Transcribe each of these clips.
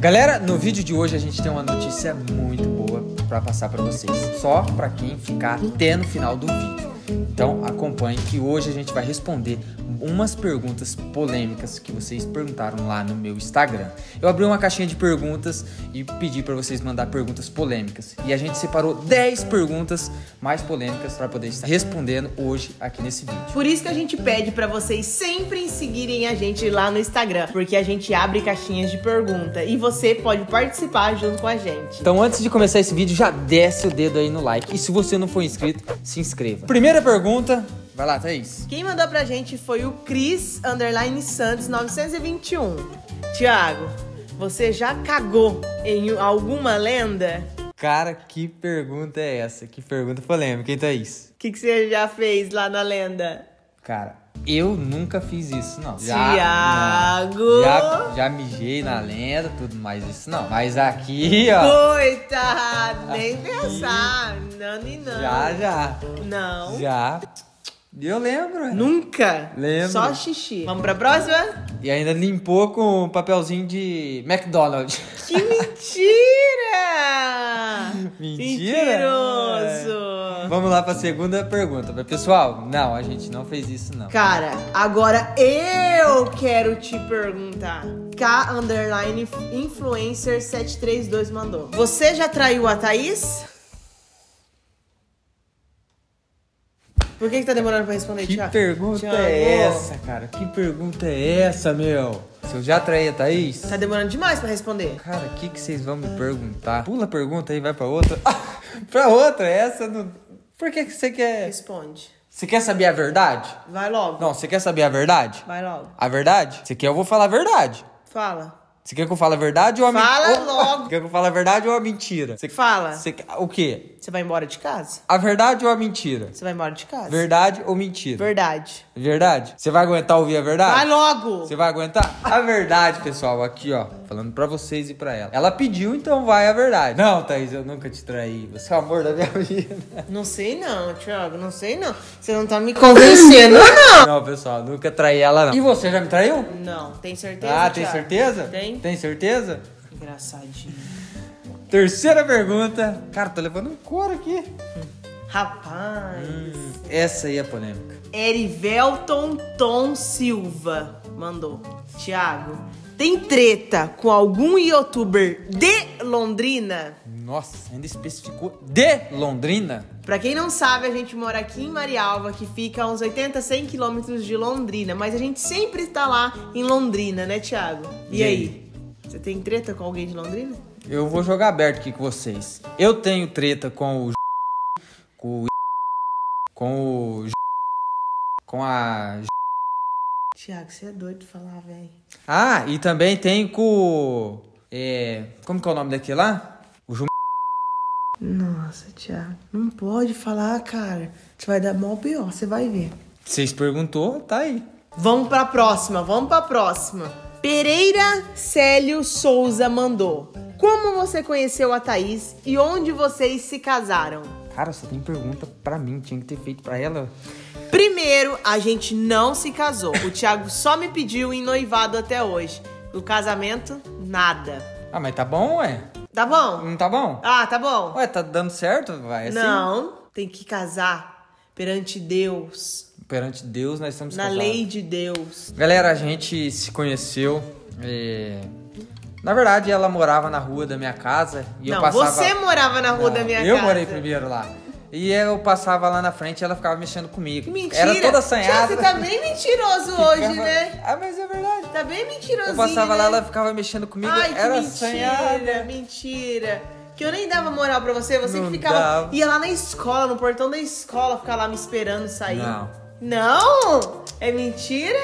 Galera, no vídeo de hoje a gente tem uma notícia muito boa para passar para vocês. Só para quem ficar até no final do vídeo. Então acompanhe que hoje a gente vai responder umas perguntas polêmicas que vocês perguntaram lá no meu Instagram. Eu abri uma caixinha de perguntas e pedi para vocês mandar perguntas polêmicas. E a gente separou 10 perguntas mais polêmicas para poder estar respondendo hoje aqui nesse vídeo. Por isso que a gente pede para vocês sempre seguirem a gente lá no Instagram, porque a gente abre caixinhas de pergunta e você pode participar junto com a gente. Então antes de começar esse vídeo, já desce o dedo aí no like. E se você não for inscrito, se inscreva. Primeira pergunta Vai lá, Thaís. Quem mandou pra gente foi o Cris Underline Santos 921. Tiago, você já cagou em alguma lenda? Cara, que pergunta é essa? Que pergunta polêmica, hein, Thaís? O que, que você já fez lá na lenda? Cara, eu nunca fiz isso, não. Já, Tiago! Já, já mijei na lenda, tudo mais, isso não. Mas aqui, ó. Coitado, nem pensar. Não, não. Já, já. Não. Já. Eu lembro. Nunca? Lembro. Só xixi. Vamos pra próxima? E ainda limpou com um papelzinho de McDonald's. Que mentira! mentira? Mentiroso! Vamos lá pra segunda pergunta. Pessoal, não, a gente não fez isso, não. Cara, agora eu quero te perguntar. K underline influencer 732 mandou. Você já traiu a Thaís? Por que, que tá demorando pra responder, Que Thiago? pergunta Thiago. é essa, cara? Que pergunta é essa, meu? Se eu já traí a Thaís? Tá demorando demais pra responder. Cara, o que, que vocês vão me perguntar? Pula a pergunta aí, vai pra outra. pra outra, essa não... Por que, que você quer... Responde. Você quer saber a verdade? Vai logo. Não, você quer saber a verdade? Vai logo. A verdade? Você quer, eu vou falar a verdade. Fala. Você quer que eu fale a verdade ou a mentira? Fala logo. Quer que eu fale a verdade ou a mentira? Você... Fala. Você... O quê? Você vai embora de casa? A verdade ou a mentira? Você vai embora de casa? Verdade ou mentira? Verdade. Verdade? Você vai aguentar ouvir a verdade? Vai logo! Você vai aguentar? A verdade, pessoal, aqui, ó. Falando pra vocês e pra ela. Ela pediu, então vai a verdade. Não, Thaís, eu nunca te traí. Você é o amor da minha vida. Não sei não, Thiago, não sei não. Você não tá me convencendo, não. Não, pessoal, nunca traí ela, não. E você já me traiu? Não, tem certeza, Ah, tem Thiago? certeza? Tem. Tem certeza? Engraçadinho. Terceira pergunta. Cara, tô levando um couro aqui. Rapaz. Hum, essa aí é polêmica. Erivelton Tom Silva mandou. Tiago, tem treta com algum youtuber de Londrina? Nossa, ainda especificou de Londrina? Pra quem não sabe, a gente mora aqui em Marialva, que fica a uns 80, 100 quilômetros de Londrina. Mas a gente sempre está lá em Londrina, né, Tiago? E, E aí? aí? Você tem treta com alguém de Londrina? Eu vou jogar aberto aqui com vocês. Eu tenho treta com o com o com o com a Tiago, você é doido de falar, velho. Ah, e também tem com é, como que é o nome daquele lá? O Ju... Nossa, Tiago, não pode falar, cara. Você vai dar mó pior, você vai ver. Vocês perguntou, tá aí. Vamos pra próxima, vamos pra próxima. Pereira Célio Souza mandou. Como você conheceu a Thaís e onde vocês se casaram? Cara, só tem pergunta pra mim, tinha que ter feito pra ela. Primeiro, a gente não se casou. O Thiago só me pediu em noivado até hoje. O casamento, nada. Ah, mas tá bom, ué? Tá bom? Não tá bom? Ah, tá bom. Ué, tá dando certo? Vai assim? Não, tem que casar perante Deus, Perante Deus, nós estamos na casados. lei de Deus. Galera, a gente se conheceu. é, Na verdade, ela morava na rua da minha casa e eu não, passava. você morava na rua Não, da minha eu casa. morei primeiro lá. E eu passava lá na frente e ela ficava mexendo comigo. Mentira. Era toda assanhada. você tá bem mentiroso hoje, Ficava- né? Ah, mas é verdade. Tá bem mentirosinho, Eu passava lá, né? ela ficava mexendo comigo. Ai, que era mentira, assanhada. mentira. Que eu nem dava moral pra você, você Não que ficava. dava. Ia lá na escola, no portão da escola, ficar lá me esperando sair. Não. Não? É mentira?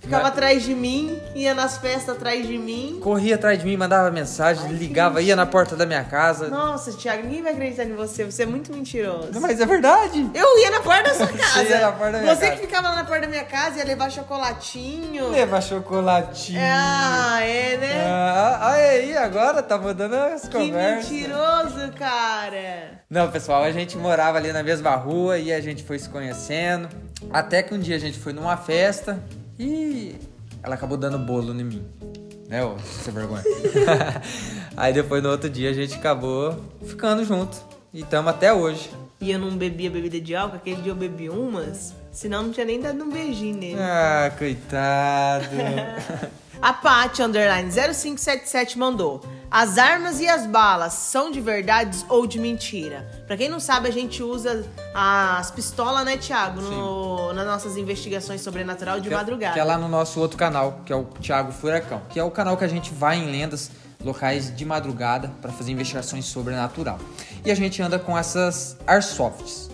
Ficava Não. atrás de mim, ia nas festas atrás de mim. Corria atrás de mim, mandava mensagem, Ai, que ligava, ia na porta da minha casa. Nossa, Thiago, ninguém vai acreditar em você, você é muito mentiroso. Mas é verdade. Eu ia na porta da sua Você casa. ia na porta da minha Você casa. que ficava lá na porta da minha casa, ia levar chocolatinho. Leva chocolatinho. Ah, é, né? Ah, aí, agora tá mudando as que conversas. mentiroso, cara. Não, pessoal, a gente morava ali na mesma rua e a gente foi se conhecendo. Até que um dia a gente foi numa festa e ela acabou dando bolo em mim. Né, ô, sem vergonha. Aí depois no outro dia a gente acabou ficando junto. E estamos até hoje. E eu não bebia bebida de álcool, aquele dia eu bebi umas, senão não tinha nem dado um beijinho nele. Ah, coitado. A Paty Underline 0577 mandou. As armas e as balas são de verdades ou de mentira? Pra quem não sabe, a gente usa as pistolas, né, Thiago? No, nas nossas investigações sobrenatural de Que é- madrugada. Que é lá no nosso outro canal, que é o Thiago Furacão. Que é o canal que a gente vai em lendas locais de madrugada para fazer investigações sobrenatural. E a gente anda com essas airsofts.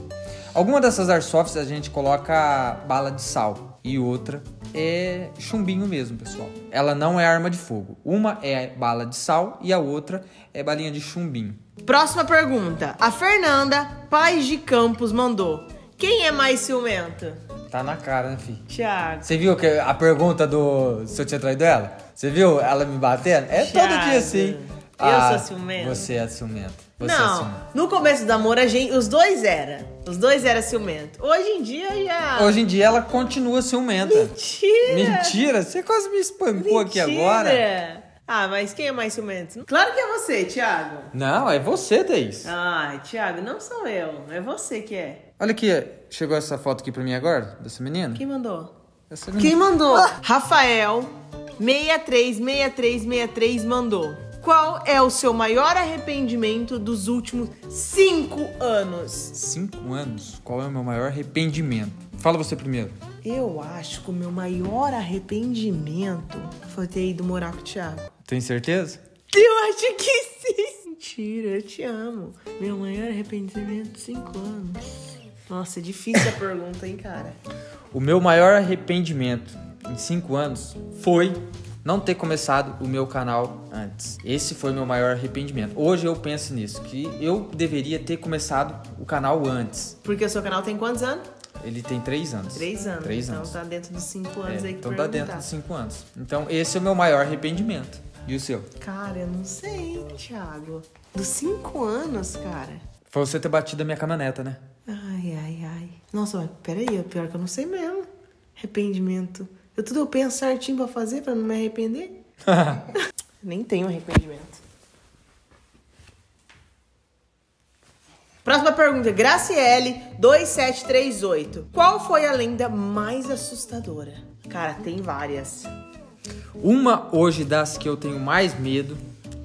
Alguma dessas airsofts a gente coloca bala de sal e outra é chumbinho mesmo, pessoal. Ela não é arma de fogo. Uma é bala de sal e a outra é balinha de chumbinho. Próxima pergunta. A Fernanda Paz de Campos mandou. Quem é mais ciumento? Tá na cara, né, filho? Thiago. Você viu que a pergunta do se eu tinha traído ela? Você viu ela me batendo? É todo Thiago, dia assim. eu sou ciumenta? Você é ciumenta. Você não, ciumenta. no começo do amor, a gente, os dois era. Os dois eram ciumento. Hoje em dia já. Hoje em dia ela continua ciumenta. Mentira! Mentira, você quase me espancou aqui Mentira! agora. Ah, mas quem é mais ciumento? Claro que é você, Thiago. Não, é você, Thaís. Ai, Thiago, não sou eu. É você que é. Olha aqui, chegou essa foto aqui pra mim agora, dessa menina. Quem mandou? Essa menina. Quem mandou? Rafael 636363 mandou. Qual é o seu maior arrependimento dos últimos cinco anos? Cinco anos. Qual é o meu maior arrependimento? Fala você primeiro. Eu acho que o meu maior arrependimento foi ter ido morar com o Thiago. Tem certeza? Eu acho que sim. Mentira, eu te amo. Meu maior arrependimento, cinco anos. Nossa, é difícil a pergunta, hein, cara? O meu maior arrependimento em cinco anos foi não ter começado o meu canal antes. Esse foi o meu maior arrependimento. Hoje eu penso nisso, que eu deveria ter começado o canal antes. Porque o seu canal tem quantos anos? Ele tem três anos. Três anos. Três então anos. tá dentro dos cinco anos É, aí que então tá dentro dos cinco anos. Então esse é o meu maior arrependimento. E o seu? Cara, eu não sei, Thiago. Dos cinco anos, cara. Foi você ter batido a minha caminhoneta, né? Ai, ai, ai. Nossa, mas peraí, é pior que eu não sei mesmo. Arrependimento. Eu tudo eu penso certinho pra fazer pra não me arrepender. Nem tenho arrependimento. Próxima pergunta, Graciele 2738. Qual foi a lenda mais assustadora? Cara, tem várias. Uma hoje das que eu tenho mais medo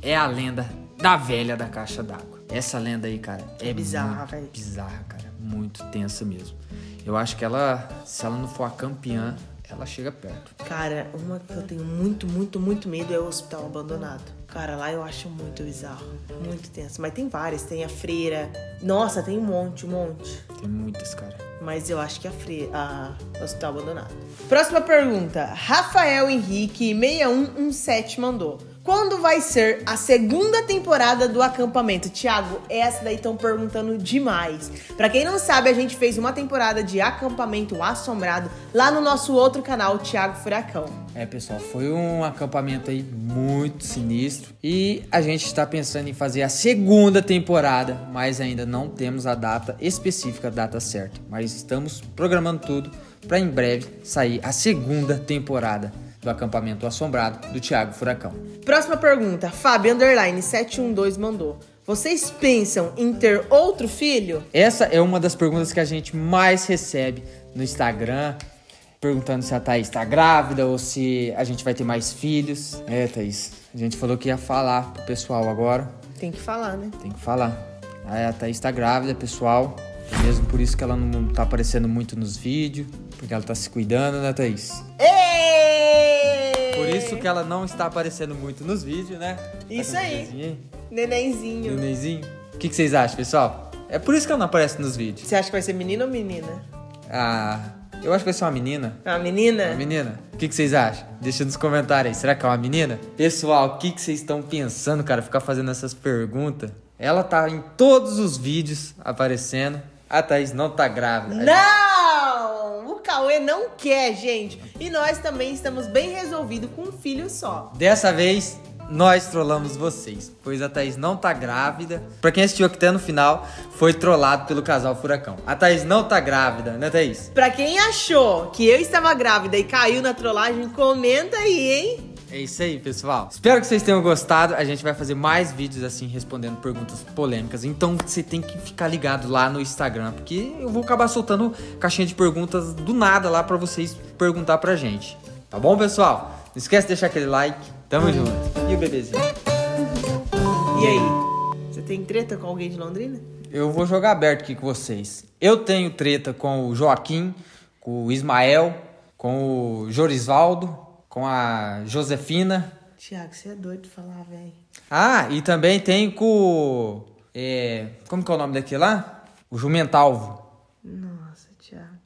é a lenda da velha da caixa d'água. Essa lenda aí, cara, é bizarra, muito velho. bizarra, cara, muito tensa mesmo. Eu acho que ela, se ela não for a campeã, ela chega perto. Cara, uma que eu tenho muito, muito, muito medo é o hospital abandonado. Cara, lá eu acho muito bizarro. Muito tenso. Mas tem várias. Tem a freira. Nossa, tem um monte, um monte. Tem muitas, cara. Mas eu acho que a freira. A o hospital abandonado. Próxima pergunta. Rafael Henrique 6117 mandou. Quando vai ser a segunda temporada do acampamento? Tiago, essa daí estão perguntando demais. Pra quem não sabe, a gente fez uma temporada de acampamento assombrado lá no nosso outro canal, Tiago Furacão. É, pessoal, foi um acampamento aí muito sinistro e a gente está pensando em fazer a segunda temporada, mas ainda não temos a data específica, a data certa. Mas estamos programando tudo para em breve sair a segunda temporada do acampamento assombrado do Thiago Furacão. Próxima pergunta. Fábio Underline 712 mandou. Vocês pensam em ter outro filho? Essa é uma das perguntas que a gente mais recebe no Instagram, perguntando se a Thaís está grávida ou se a gente vai ter mais filhos. É, Thaís, a gente falou que ia falar pro pessoal agora. Tem que falar, né? Tem que falar. A Thaís tá grávida, pessoal. É mesmo por isso que ela não tá aparecendo muito nos vídeos. Porque ela tá se cuidando, né, Thaís? Ê! Por isso que ela não está aparecendo muito nos vídeos, né? Isso Tá aí. nenenzinho Nenenzinho. Nenenzinho. O que, que vocês acham, pessoal? É por isso que ela não aparece nos vídeos. Você acha que vai ser menino ou menina? Ah, eu acho que vai ser uma menina. É uma menina? Uma menina? O que, que vocês acham? Deixa nos comentários aí. Será que é uma menina? Pessoal, o que, que vocês estão pensando, cara? Ficar fazendo essas perguntas. Ela tá em todos os vídeos aparecendo. A Thaís não tá grávida. Não! Cauê não quer, gente. E nós também estamos bem resolvidos com um filho só. Dessa vez, nós trollamos vocês, pois a Thaís não tá grávida. Pra quem assistiu aqui até no final, foi trollado pelo casal Furacão. A Thaís não tá grávida, né, Thaís? Pra quem achou que eu estava grávida e caiu na trollagem, comenta aí, hein? É isso aí, pessoal. Espero que vocês tenham gostado. A gente vai fazer mais vídeos assim, respondendo perguntas polêmicas. Então você tem que ficar ligado lá no Instagram, porque eu vou acabar soltando caixinha de perguntas do nada lá para vocês perguntar pra gente. Tá bom, pessoal? Não esquece de deixar aquele like. Tamo junto. E o bebezinho? E aí? Você tem treta com alguém de Londrina? Eu vou jogar aberto aqui com vocês. Eu tenho treta com o Joaquim, com o Ismael, com o Jorisvaldo, com a Josefina. Tiago, você é doido de falar, velho. Ah, e também tem com. É, como que é o nome daquele lá? O Jumentalvo. Nossa,